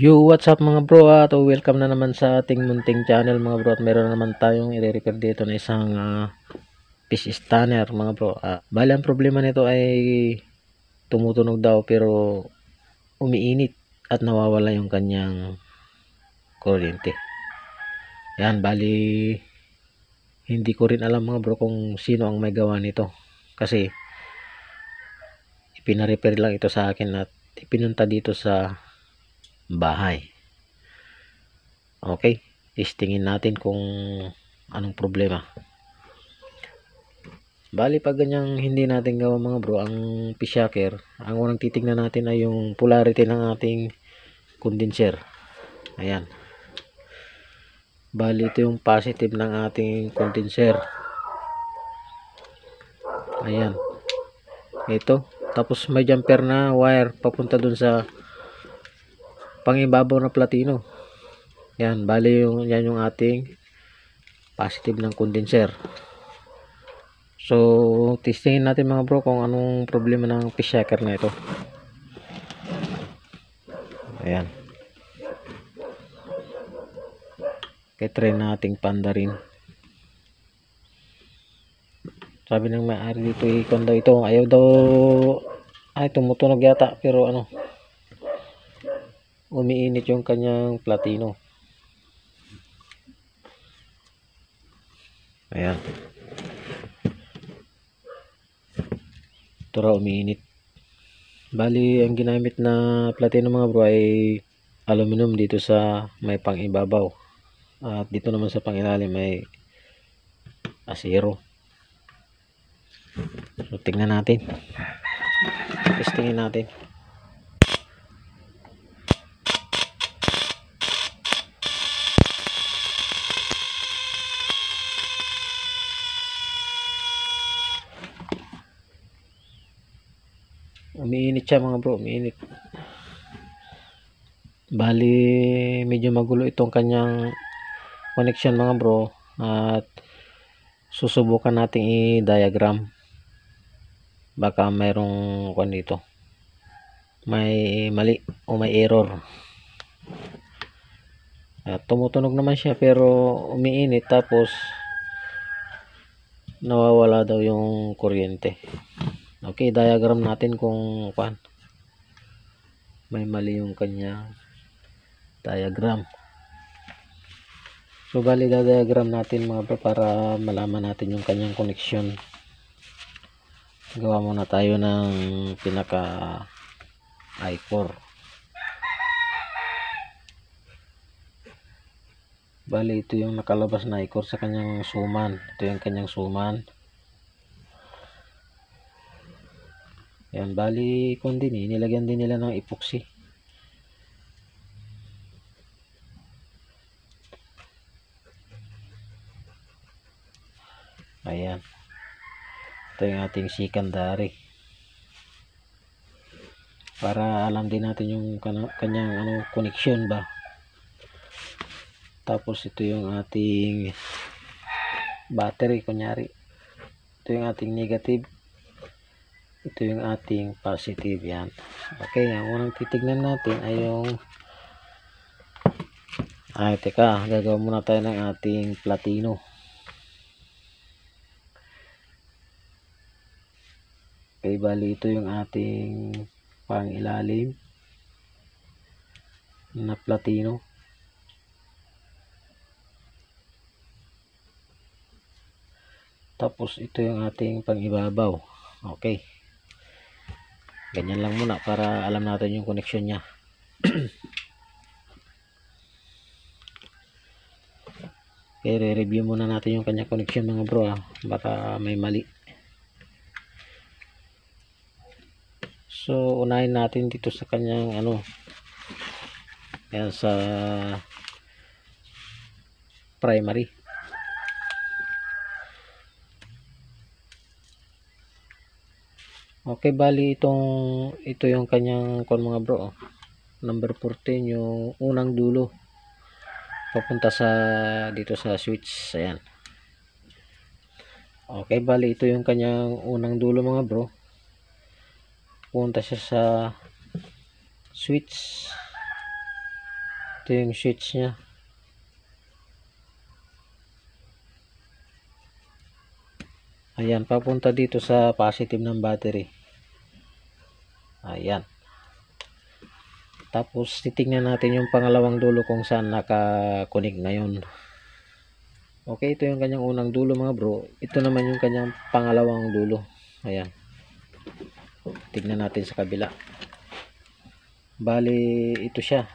Yo, what's up mga bro at welcome na naman sa ating munting channel mga bro at meron na naman tayong i-repair dito na isang ah, fish stunner mga bro. Ah, bali ang problema nito ay tumutunog daw pero umiinit at nawawala yung kanyang kuryente. Yan, bali hindi ko rin alam mga bro kung sino ang may gawa nito kasi ipina-repair lang ito sa akin at ipinunta dito sa bahay. Okay, testingin natin kung anong problema. Bali pag ganyang hindi natin gawa mga bro, ang pishaker, ang unang titingnan natin ay yung polarity ng ating condenser. Ayan. Bali ito yung positive ng ating condenser. Ayan. Ito. Tapos may jumper na wire papunta dun sa pangibabaw na platino. Yan, bali yung yan yung ating positive ng condenser. So, testingin natin mga bro kung anong problema ng fish shaker na ito. Ayan. Kaya try nating panda rin. Sabi ng may-ari dito, ikon daw ito. Ayaw daw, ay tumutunog yata. Pero ano, umiinit yung kanyang platino. Ayan. Ito raw umiinit. Bali, ang ginamit na platino mga bro ay aluminum dito sa may pang-ibabaw. At dito naman sa pang-ilalim may asero. So, tingnan natin. Testingin natin. umiinit siya mga bro. Umiinit bali medyo magulo itong kanyang connection mga bro. At susubukan nating i-diagram. Baka mayroong kwan dito. May mali o may error. At tumutunog naman siya pero umiinit tapos nawawala daw yung kuryente Okay, diagram natin kung kwan. May mali yung kanya diagram. So, bali diagram natin mga bro para malaman natin yung kanyang connection. Gawa muna tayo ng pinaka i-core. Bali, ito yung nakalabas na i-core sa kanyang suman. Ito yung kanyang suman. Yan, bali kung din eh, nilagyan din nila ng epoxy. Ayan. Ito yung ating secondary. Para alam din natin yung kanyang ano, connection ba. Tapos ito yung ating battery kunyari. Ito yung ating negative ito yung ating positive yan. Okay ang unang titignan natin ay yung ay teka gagawin muna tayo ng ating platino. Okay bali ito yung ating pang ilalim na platino. Tapos ito yung ating pang ibabaw okay ganyan lang muna para alam natin yung connection nya okay re-review muna natin yung kanya connection mga bro ah. baka may mali. So unahin natin dito sa kanyang ano yan sa primary Okay, bali itong ito yung kanyang kon mga bro. Oh. Number 14 yung unang dulo. Papunta sa dito sa switch. Ayan. Okay, bali ito yung kanyang unang dulo mga bro. Punta siya sa switch. Ito yung switch niya. Ayan, papunta dito sa positive ng battery. Ayan. Tapos titingnan natin yung pangalawang dulo kung saan nakakunik ngayon. Okay, ito yung kanyang unang dulo mga bro. Ito naman yung kanyang pangalawang dulo. Ayan. Tignan natin sa kabila. Bali, ito siya.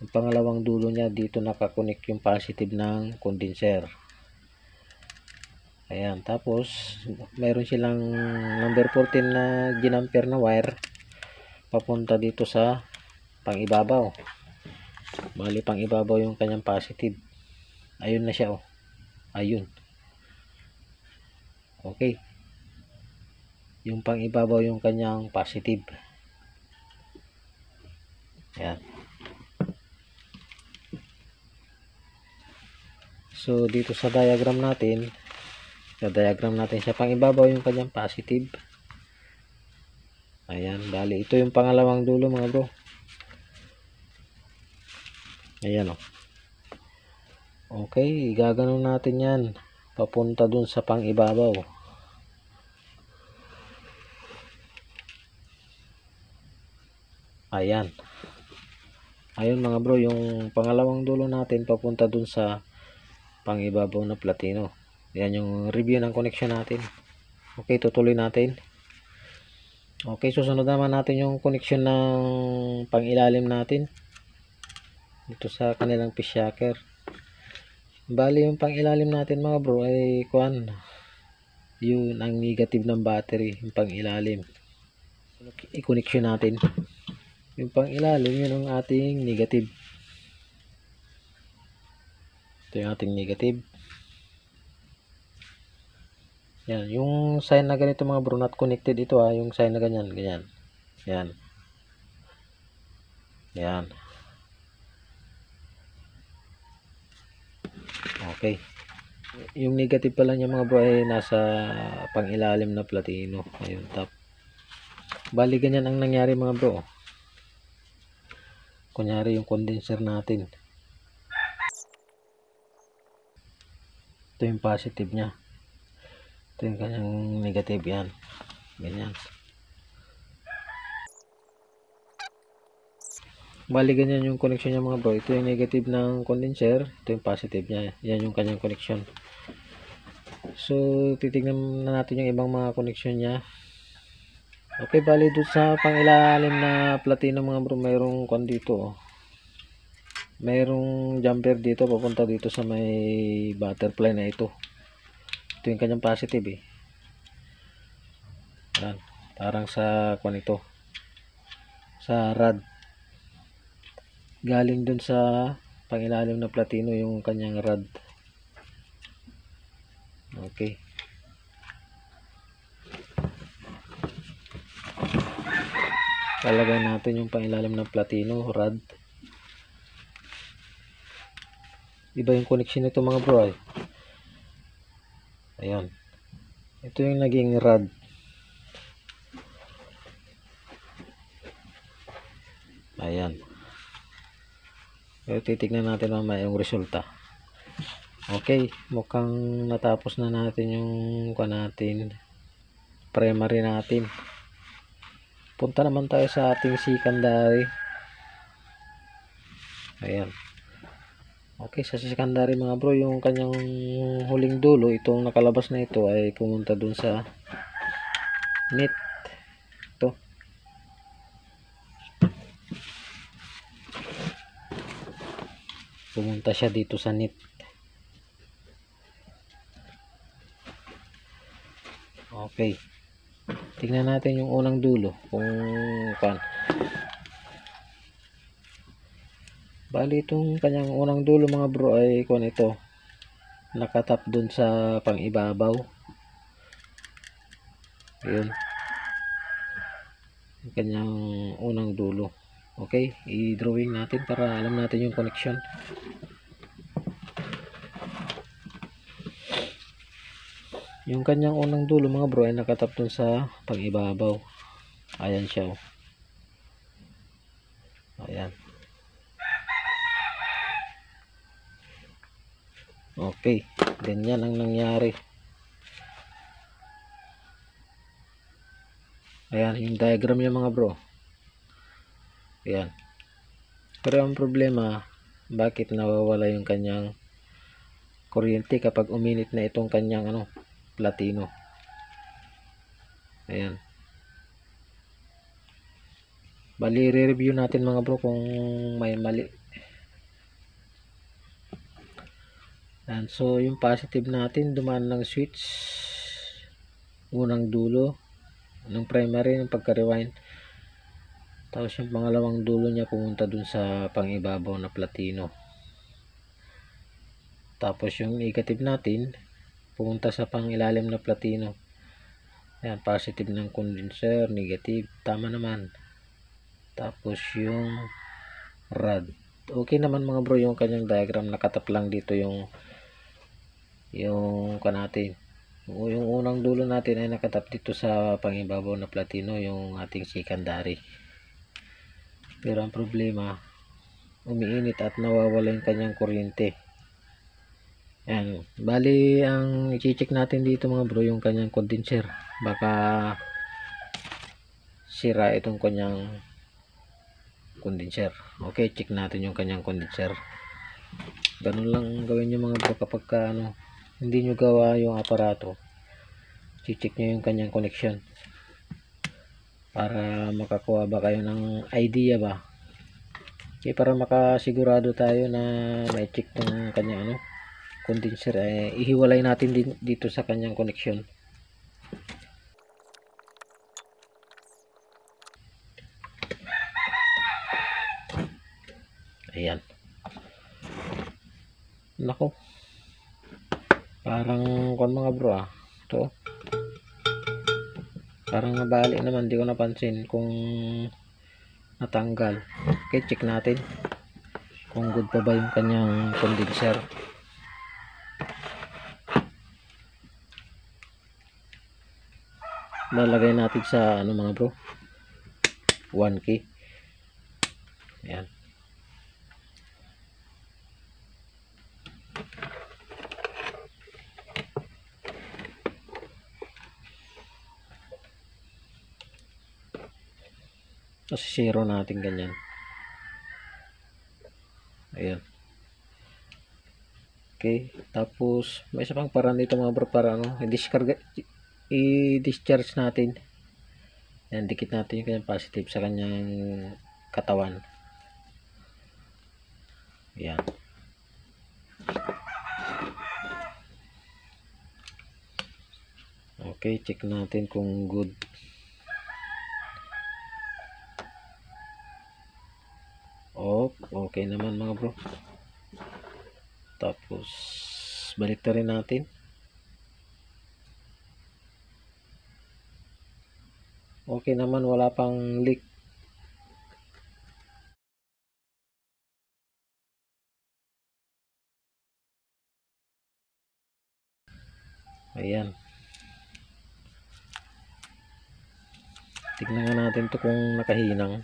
Yung pangalawang dulo niya dito nakakunik yung positive ng condenser. Ayan, tapos meron silang number 14 na ginamper na wire papunta dito sa pangibabaw. Bali pangibabaw yung kanyang positive. Ayun na siya oh. Ayun. Okay. Yung pangibabaw yung kanyang positive. Ayan. So dito sa diagram natin sa diagram natin siya. Pang ibabaw yung kanyang positive. Ayan bali ito yung pangalawang dulo mga bro. Ayan o oh. okay gaganon natin yan. Papunta dun sa pang ibabaw. Ayan. Ayun mga bro yung pangalawang dulo natin papunta dun sa pang ibabaw na platino yan yung review ng connection natin. Okay, tutuloy natin. Okay, susunod naman natin yung connection ng pangilalim natin. Dito sa kanilang fish shaker. Bali yung pangilalim natin mga bro ay kuan. Yun ang negative ng battery, yung pangilalim. I-connection natin. Yung pangilalim yun ang ating negative. Ito yung ating negative. Yan, yung sign na ganito mga bro, not connected ito ha, yung sign na ganyan, ganyan. Yan. Yan. Okay. Yung negative pala niya mga bro ay nasa pangilalim na platino. Ayun, top. Bali ganyan ang nangyari mga bro. Kunyari yung condenser natin. Ito yung positive niya ito yung kanyang negative yan. Ganyan. Bali ganyan yung connection niya mga bro. Ito yung negative ng condenser. Ito yung positive niya. Yan yung kanyang connection. So titignan na natin yung ibang mga connection niya. Okay bali doon sa pangilalim na platino mga bro mayroong kon dito oh. mayroong jumper dito papunta dito sa may butterfly na ito ito yung kanyang positive eh. Ayan, parang sa kwan ito sa rad. Galing dun sa pangilalim na platino yung kanyang rad. Okay. Talagay natin yung pangilalim ng platino rad. Iba yung connection nito mga bro ay Ayan. Ito yung naging rod. Ayan. Pero titignan natin mamaya yung resulta. Okay, mukhang natapos na natin yung kwa natin primary natin. Punta naman tayo sa ating secondary. Ayan. Okay, sa secondary mga bro, yung kanyang huling dulo, itong nakalabas na ito ay pumunta dun sa net. Ito. Pumunta siya dito sa net. Okay. Tingnan natin yung unang dulo kung kan Bali itong kanyang unang dulo mga bro ay kung ito nakatap dun sa pangibabaw. Ayun. Yung kanyang unang dulo. Okay, i-drawing natin para alam natin yung connection. Yung kanyang unang dulo mga bro ay nakatap dun sa pangibabaw. Ayan siya. Oh. Ayan. Okay, ganyan ang nangyari. Ayan, yung diagram niya mga bro. Ayan. Pero ang problema, bakit nawawala yung kanyang kuryente kapag uminit na itong kanyang ano, platino. Ayan. Bali, re-review natin mga bro kung may mali. Ayan, so yung positive natin, dumaan ng switch. Unang dulo. Ng primary, yung pagka-rewind. Tapos yung pangalawang dulo niya pumunta dun sa pangibabaw na platino. Tapos yung negative natin, pumunta sa pangilalim na platino. Ayan, positive ng condenser, negative, tama naman. Tapos yung rod. Okay naman mga bro yung kanyang diagram, nakatap lang dito yung yung kanatin. Yung unang dulo natin ay nakatap dito sa pangibabaw na platino, yung ating secondary. Pero ang problema, umiinit at nawawala yung kanyang kuryente. Ayan. Bali, ang i-check natin dito mga bro, yung kanyang condenser. Baka sira itong kanyang condenser. Okay, check natin yung kanyang condenser. Ganun lang gawin nyo mga bro kapag ka, ano, hindi nyo gawa yung aparato. check nyo yung kanyang connection. Para makakuha ba kayo ng idea ba? Okay, para makasigurado tayo na may check tong kanyang ano, condenser eh, ihiwalay natin din dito sa kanyang connection ayan nako parang kon mga bro ah. To parang nabali naman di ko napansin kung natanggal. Okay check natin kung good pa ba yung kanyang condenser. Lalagay natin sa ano mga bro? 1k ayan kasi zero natin ganyan. Ayan. Okay tapos may isa pang paraan dito mga bro para ano i-discard i-discharge natin. Yan dikit natin yung kanyang positive sa kanyang katawan. Yan okay check natin kung good okay naman mga bro. Tapos balik na rin natin. Okay naman wala pang leak. Ayan. Tignan nga natin to kung nakahinang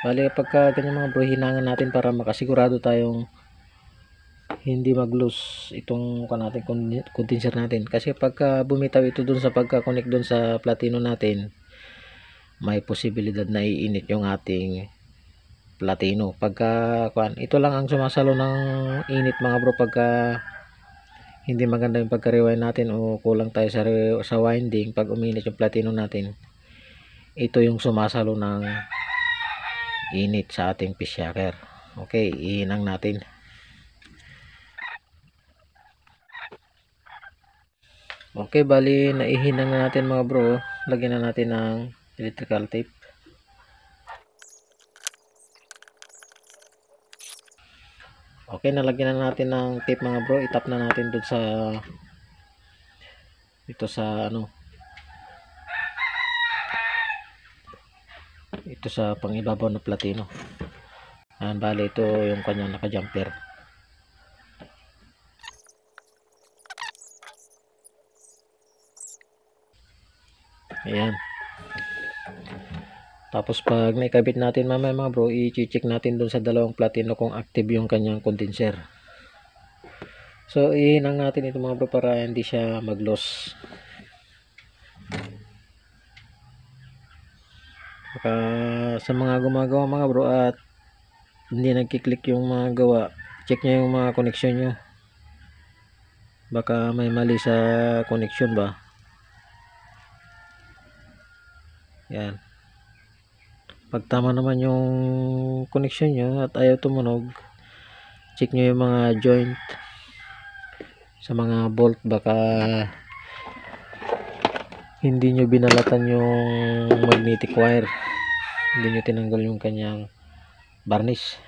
bali pagka ganyan mga bro hinangan natin para makasigurado tayong hindi mag-lose itong natin condenser natin. Kasi pagka bumitaw ito dun sa pagka-connect dun sa platino natin may posibilidad na iinit yung ating platino. Pagka kuan ito lang ang sumasalo ng init mga bro pagka hindi maganda yung pagka-rewind natin o kulang tayo sa, sa winding pag uminit yung platino natin. Ito yung sumasalo ng init sa ating fish shaker okay iinang natin Okay, bali naihinang na natin mga bro. Lagyan na natin ng electrical tape. Okay, nalagyan na natin ng tape mga bro. Itap na natin dun sa ito sa ano ito sa pangibabaw na platino. Ayan, bali ito yung kanyang naka-jumper. Ayan. Tapos pag naikabit natin mamaya mga bro, i-check natin dun sa dalawang platino kung active yung kanyang condenser. So, ihinang natin ito mga bro para hindi siya mag-loss. Baka sa mga gumagawa mga bro at hindi nagkiklik yung mga gawa, check nyo yung mga connection nyo. Baka may mali sa connection ba. Yan. Pag tama naman yung connection nyo at ayaw tumunog, check nyo yung mga joint sa mga bolt baka hindi nyo binalatan yung magnetic wire hindi nyo tinanggal yung kanyang varnish.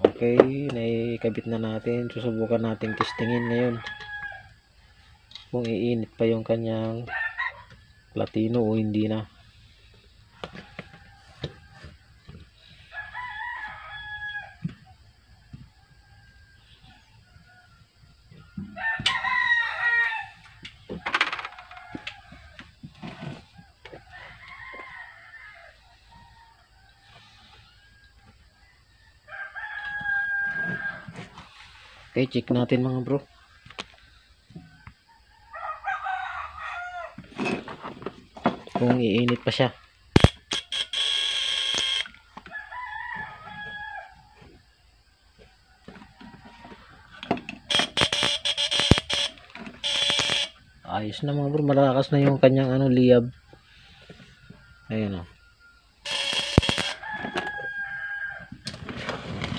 Okay naikabit na natin. Susubukan natin testingin ngayon kung iinit pa yung kanyang platino o hindi na Okay, check natin mga bro. Kung iinit pa siya. Ayos na mga bro, malakas na yung kanyang ano liyab. Ayun oh.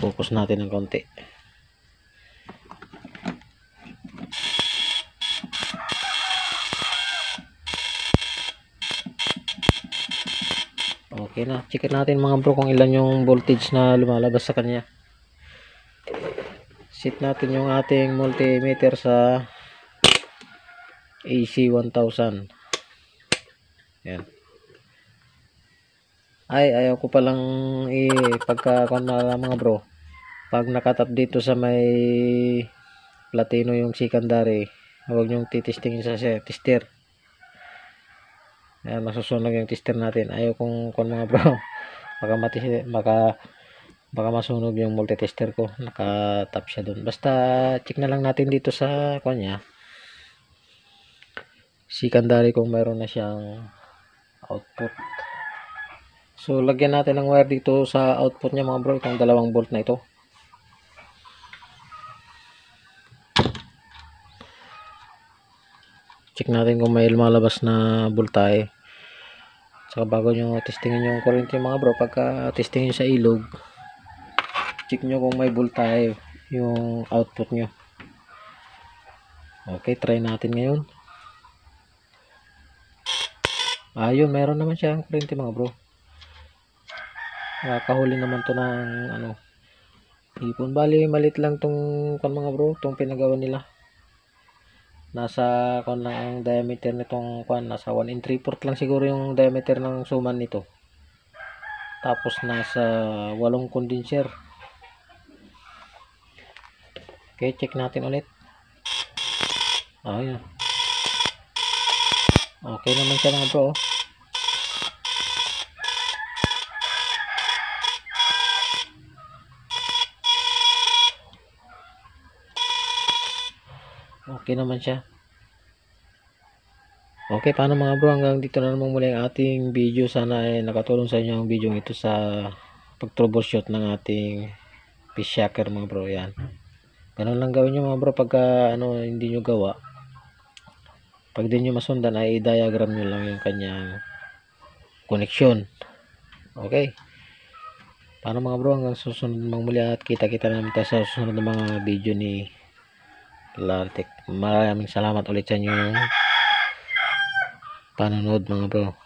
Focus natin ng konti. Okay na. Check natin mga bro kung ilan yung voltage na lumalabas sa kanya. Set natin yung ating multimeter sa AC 1000. Yan. Ay, ayaw ko palang i pagka kung na mga bro. Pag nakatap dito sa may platino yung secondary, huwag nyong titistingin sa tester. Ayan, masusunog yung tester natin. Ayaw kung kung mga bro. Baka mati baka baka masunog yung multitester ko. Naka-tap siya doon. Basta check na lang natin dito sa kanya. Secondary kung mayroon na siyang output. So lagyan natin ng wire dito sa output niya mga bro, itong dalawang bolt na ito. Check natin kung may lumalabas na voltahe. Saka bago nyo testingin yung kuryente mga bro, pagka testingin sa ilog, check nyo kung may voltahe yung output nyo. Okay, try natin ngayon. Ayun, meron naman siyang kuryente mga bro. Nakakahuli naman to ng ano, ipon. Bali, malit lang tong kan mga bro, tong pinagawa nila. Nasa kon lang ang diameter nitong kwan, nasa 1 in 3 4 lang siguro yung diameter ng suman nito. Tapos nasa 8 condenser. Okay, check natin ulit. Yun. Okay naman siya mga bro. Okay naman siya. Okay, paano mga bro? Hanggang dito na naman muli ang ating video. Sana ay nakatulong sa inyo ang video ito sa pag-troubleshoot ng ating fish shaker mga bro. Yan. Ganun lang gawin nyo mga bro pagka ano, hindi nyo gawa. Pag di nyo masundan ay i-diagram nyo lang yung kanyang connection. Okay. Paano mga bro? Hanggang susunod mga muli at kita-kita naman tayo sa susunod na mga video ni Lartek. Maraming salamat ulit sa inyong panonood mga bro.